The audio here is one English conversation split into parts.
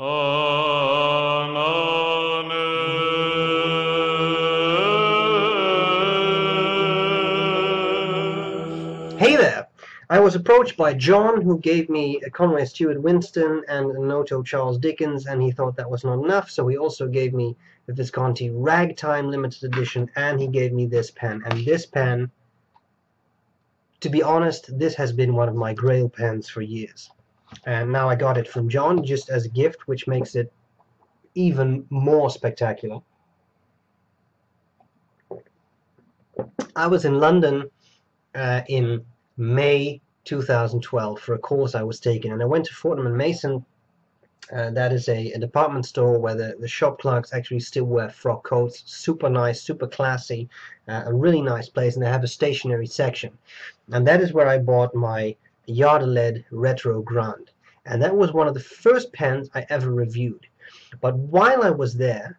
Hey there! I was approached by John who gave me a Conway Stewart Winston and a Onoto Charles Dickens and he thought that was not enough so he also gave me the Visconti Ragtime Limited Edition and he gave me this pen. And this pen to be honest this has been one of my grail pens for years and now I got it from John just as a gift which makes it even more spectacular. I was in London uh, in May 2012 for a course I was taking and I went to Fortnum and Mason. Uh, that is a, a, department store where the, the shop clerks actually still wear frock coats. Super nice super classy uh, a really nice place and they have a stationery section. And that is where I bought my Yard-O-Led Retro Grand. and that was one of the first pens I ever reviewed but while I was there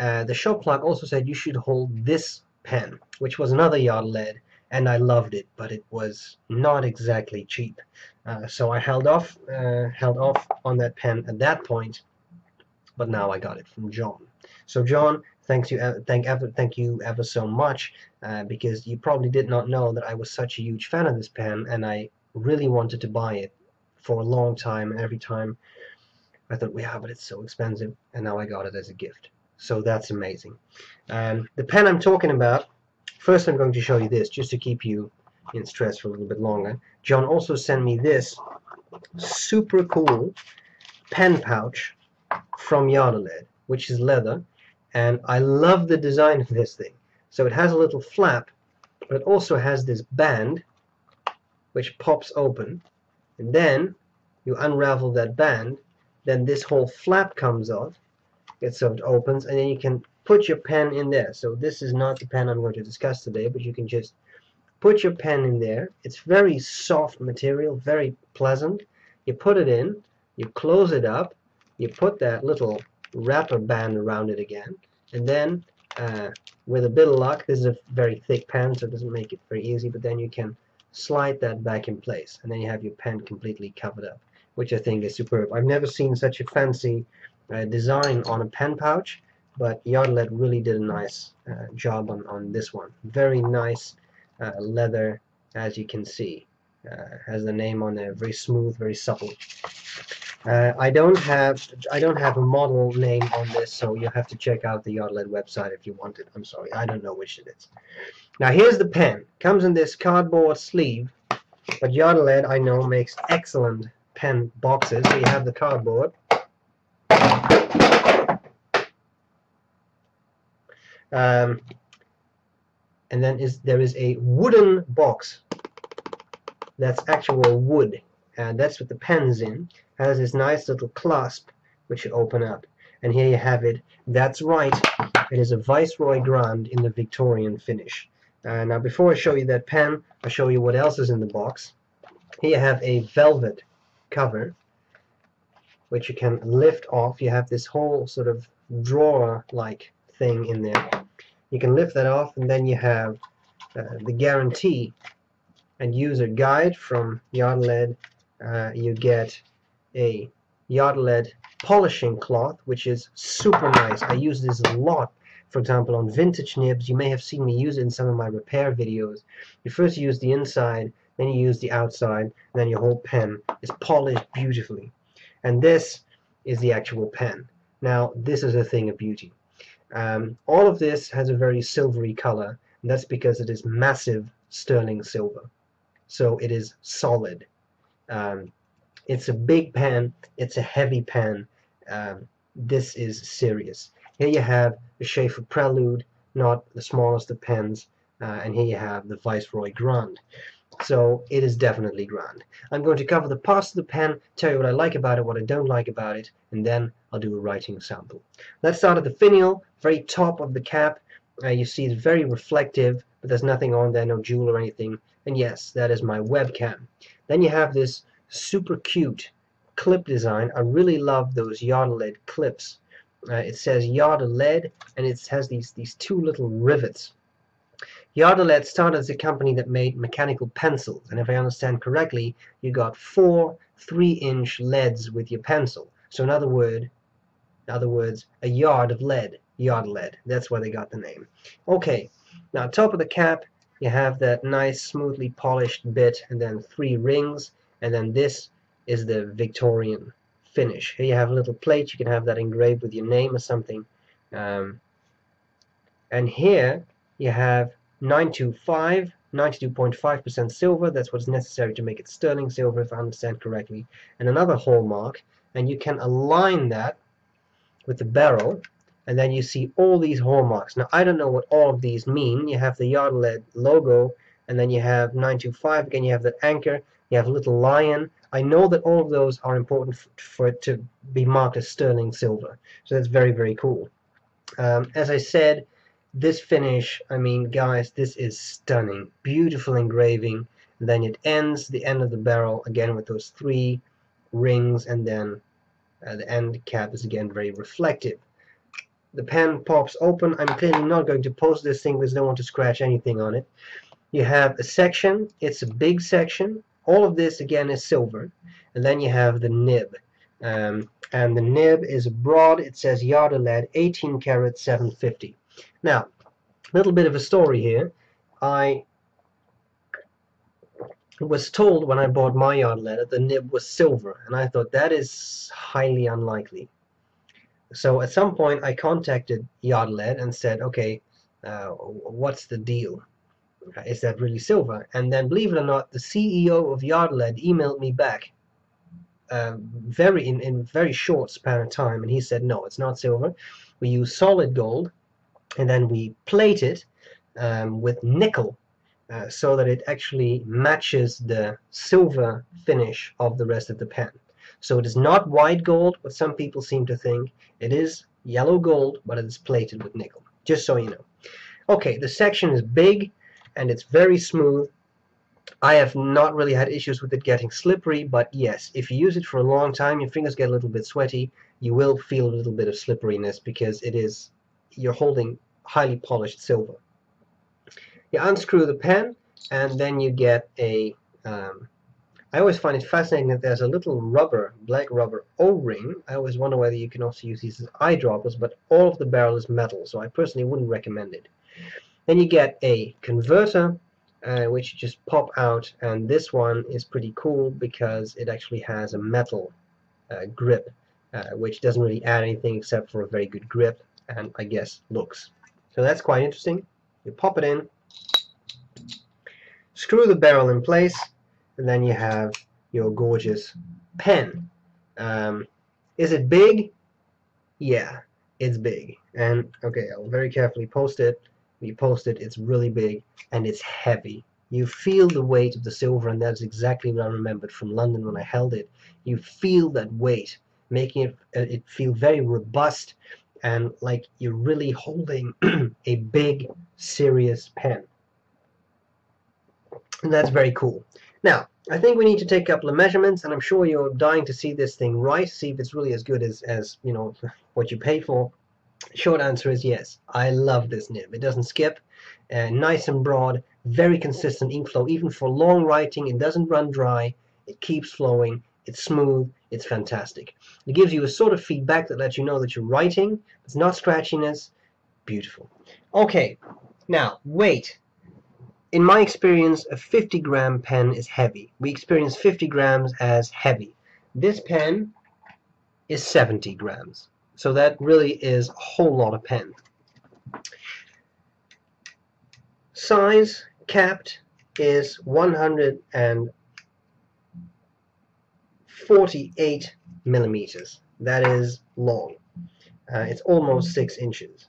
uh, the shop clerk also said you should hold this pen which was another Yard-O-Led and I loved it, but it was not exactly cheap. Uh, so I held off, uh, held off on that pen at that point, but now I got it from John. So John, thanks you, thank ever, thank you ever so much, uh, because you probably did not know that I was such a huge fan of this pen, and I really wanted to buy it for a long time. And every time I thought, yeah, but it's so expensive, and now I got it as a gift. So that's amazing. Um, the pen I'm talking about First I'm going to show you this just to keep you in stress for a little bit longer. John also sent me this super cool pen pouch from Yard-O-Led which is leather and I love the design of this thing. So it has a little flap but it also has this band which pops open and then you unravel that band then this whole flap comes off it so it opens and then you can put your pen in there. So this is not the pen I'm going to discuss today, but you can just put your pen in there. It's very soft material, very pleasant. You put it in, you close it up, you put that little wrapper band around it again, and then uh, with a bit of luck, this is a very thick pen, so it doesn't make it very easy, but then you can slide that back in place, and then you have your pen completely covered up, which I think is superb. I've never seen such a fancy uh, design on a pen pouch, but Yard-O-Led really did a nice uh, job on, on this one. Very nice uh, leather, as you can see. Uh, has the name on there, very smooth, very supple. Uh, I don't have I don't have a model name on this, so you'll have to check out the Yard-O-Led website if you want it. I'm sorry, I don't know which it is. Now here's the pen. Comes in this cardboard sleeve, but Yard-O-Led I know makes excellent pen boxes. So you have the cardboard. Um, and then is there is a wooden box that's actual wood and that's what the pen's in it has this nice little clasp which you open up and here you have it that's right it is a Viceroy Grand in the Victorian finish uh, now before I show you that pen I'll show you what else is in the box here you have a velvet cover which you can lift off you have this whole sort of drawer like thing in there you can lift that off and then you have uh, the guarantee and user guide from Yard-O-Led. Uh, you get a Yard-O-Led polishing cloth which is super nice. I use this a lot for example on vintage nibs you may have seen me use it in some of my repair videos. You first use the inside then you use the outside and then your whole pen is polished beautifully and this is the actual pen. Now this is a thing of beauty. Um, all of this has a very silvery color, and that's because it is massive sterling silver. So it is solid. Um, it's a big pen, it's a heavy pen. Um, this is serious. Here you have the Sheaffer Prelude, not the smallest of pens, uh, and here you have the Viceroy Grande. So it is definitely grand. I'm going to cover the parts of the pen, tell you what I like about it, what I don't like about it, and then I'll do a writing sample. Let's start at the finial, very top of the cap. Uh, you see it's very reflective, but there's nothing on there, no jewel or anything. And yes, that is my webcam. Then you have this super cute clip design. I really love those Yard-O-Led clips. Uh, it says Yard-O-Led and it has these, these two little rivets Yard-O-Led started as a company that made mechanical pencils, and if I understand correctly, you got four 3-inch leads with your pencil. So in other word, in other words, a yard of lead, yard lead. That's where they got the name. Okay, now top of the cap, you have that nice smoothly polished bit and then three rings and then this is the Victorian finish. Here you have a little plate, you can have that engraved with your name or something. Um, and here you have 925 92.5% silver, that's what's necessary to make it sterling silver if I understand correctly, and another hallmark, and you can align that with the barrel, and then you see all these hallmarks. Now I don't know what all of these mean, you have the yard lead logo, and then you have 925, again you have that anchor, you have a little lion. I know that all of those are important for it to be marked as sterling silver, so that's very very cool. Um, as I said, this finish, I mean, guys, this is stunning. Beautiful engraving. Then it ends the end of the barrel again with those three rings, and then uh, the end cap is again very reflective. The pen pops open. I'm clearly not going to post this thing because I don't want to scratch anything on it. You have a section. It's a big section. All of this again is silver. And then you have the nib. Um, and the nib is broad. It says Yard-O-Led 18 karat 750. Now, a little bit of a story here. I was told when I bought my yard lead that the nib was silver, and I thought that is highly unlikely. So at some point I contacted Yard-O-Led and said, okay, uh, what's the deal? Is that really silver? And then, believe it or not, the CEO of Yard-O-Led emailed me back uh, very in, in very short span of time, and he said, no, it's not silver. We use solid gold, and then we plate it um, with nickel uh, so that it actually matches the silver finish of the rest of the pen. So it is not white gold, what some people seem to think. It is yellow gold, but it is plated with nickel, just so you know. Okay, the section is big and it's very smooth. I have not really had issues with it getting slippery, but yes, if you use it for a long time, your fingers get a little bit sweaty, you will feel a little bit of slipperiness because it is, you're holding highly polished silver. You unscrew the pen and then you get a um, I always find it fascinating that there's a little rubber, black rubber O-ring. I always wonder whether you can also use these as eyedroppers, but all of the barrel is metal, so I personally wouldn't recommend it. Then you get a converter, uh, which you just pop out, and this one is pretty cool because it actually has a metal uh, grip, uh, which doesn't really add anything except for a very good grip, and I guess looks. So that's quite interesting. You pop it in, screw the barrel in place, and then you have your gorgeous pen. Um, is it big? Yeah, it's big. And okay, I'll very carefully post it. You post it, it's really big and it's heavy. You feel the weight of the silver, and that's exactly what I remembered from London when I held it. You feel that weight, making it uh, it feel very robust and like you're really holding a big, serious pen. And that's very cool. Now, I think we need to take a couple of measurements, and I'm sure you're dying to see this thing right, see if it's really as good as, as you know, what you pay for. Short answer is yes. I love this nib. It doesn't skip, uh, nice and broad, very consistent ink flow. Even for long writing, it doesn't run dry, it keeps flowing, it's smooth, it's fantastic. It gives you a sort of feedback that lets you know that you're writing, it's not scratchiness, beautiful. Okay, now, weight in my experience, a 50 gram pen is heavy. We experience 50 grams as heavy. This pen is 70 grams. So that really is a whole lot of pen. Size capped is 148 millimeters. That is long. Uh, it's almost 6 inches.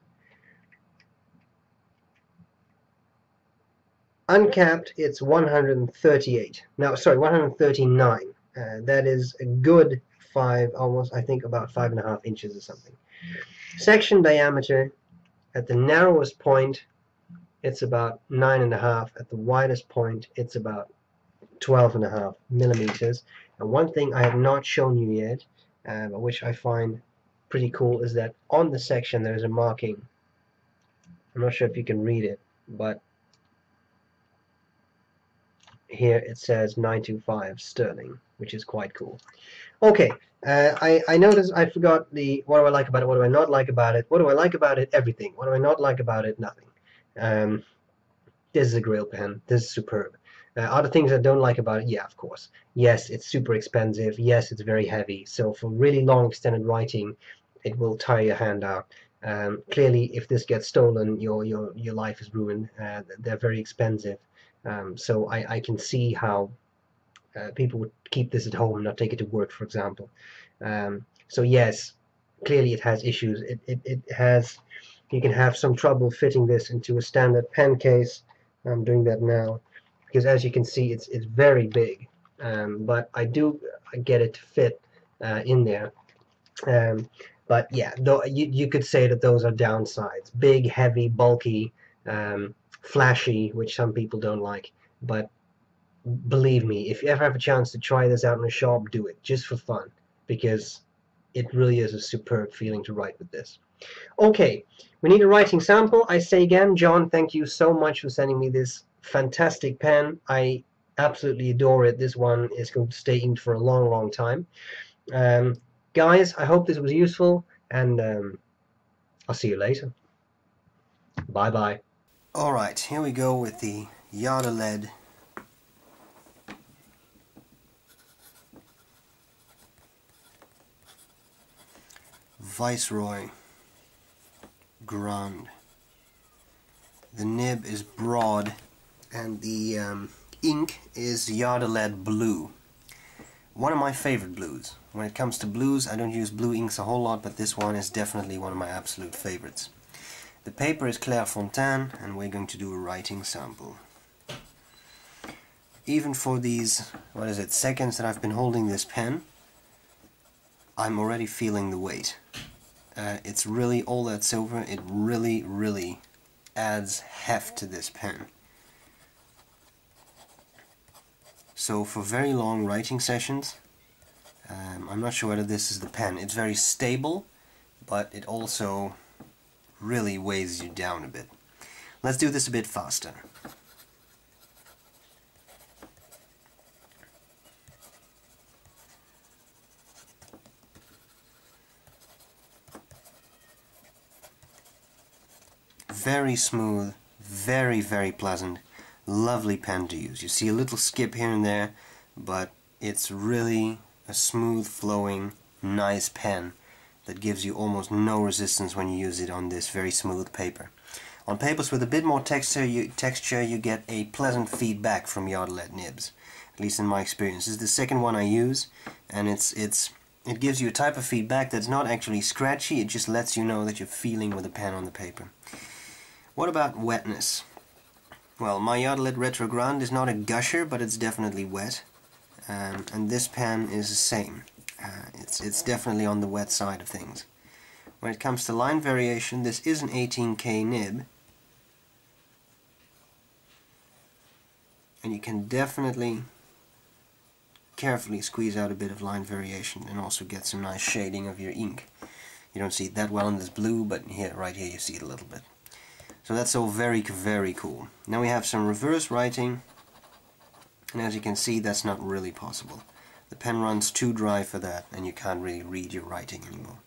Uncapped, it's 138. Now, sorry, 139. Uh, that is a good five, almost, I think, about five and a half inches or something. Section diameter, at the narrowest point, it's about nine and a half. At the widest point, it's about 12 and a half millimeters. And one thing I have not shown you yet, uh, which I find pretty cool, is that on the section there is a marking. I'm not sure if you can read it, but here it says 925 sterling which is quite cool Okay, uh, I, I noticed I forgot the what do I like about it, what do I not like about it, what do I like about it, everything. What do I not like about it, nothing. Um, this is a Grail pen. This is superb. Uh, other things I don't like about it, yeah, of course. Yes, it's super expensive. Yes, it's very heavy. So for really long extended writing, it will tire your hand out. Um, clearly, if this gets stolen, your your your life is ruined. Uh, they're very expensive. Um, so I, I can see how uh, people would keep this at home not take it to work, for example. Um, so yes, clearly it has issues. It, it, it has, you can have some trouble fitting this into a standard pen case. I'm doing that now because as you can see it's it's very big um, but I do get it to fit uh, in there um, but yeah though you, you could say that those are downsides big heavy bulky um, flashy which some people don't like but believe me if you ever have a chance to try this out in a shop do it just for fun because it really is a superb feeling to write with this. Okay we need a writing sample. I say again John thank you so much for sending me this fantastic pen. I absolutely adore it. This one is going to stay inked for a long long time. Um, guys I hope this was useful and um, I'll see you later. Bye bye alright here we go with the Yard-O-Led Viceroy Grand. The nib is broad and the um, ink is Yard-O-Led Blue. One of my favorite blues. When it comes to blues, I don't use blue inks a whole lot, but this one is definitely one of my absolute favorites. The paper is Clairefontaine, and we're going to do a writing sample. Even for these, what is it, seconds that I've been holding this pen, I'm already feeling the weight. Uh, it's really all that silver, it really, really adds heft to this pen. So for very long writing sessions, um, I'm not sure whether this is the pen. It's very stable, but it also really weighs you down a bit. Let's do this a bit faster. Very smooth, very, very pleasant, lovely pen to use. You see a little skip here and there, but it's really a smooth flowing, nice pen that gives you almost no resistance when you use it on this very smooth paper. On papers with a bit more texture, you, texture, you get a pleasant feedback from Yard-O-Led nibs. At least in my experience. This is the second one I use, and it's it's it gives you a type of feedback that's not actually scratchy, it just lets you know that you're feeling with the pen on the paper. What about wetness? Well, my Yard-O-Led Retro Grande is not a gusher, but it's definitely wet. Um, and this pen is the same. Uh, it's, it's definitely on the wet side of things. When it comes to line variation, this is an 18K nib. And you can definitely carefully squeeze out a bit of line variation and also get some nice shading of your ink. You don't see it that well in this blue, but here, right here you see it a little bit. So that's all very, very cool. Now we have some reverse writing, and as you can see, that's not really possible. The pen runs too dry for that, and you can't really read your writing anymore.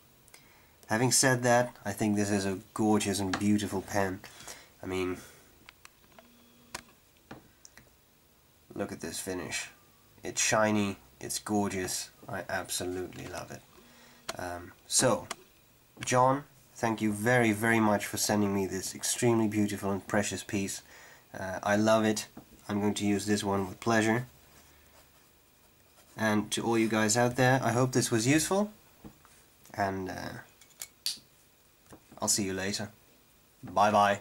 Having said that, I think this is a gorgeous and beautiful pen. I mean, look at this finish. It's shiny, it's gorgeous, I absolutely love it. Um, so, John, Thank you very, very much for sending me this extremely beautiful and precious piece. Uh, I love it. I'm going to use this one with pleasure. And to all you guys out there, I hope this was useful. And uh, I'll see you later. Bye bye.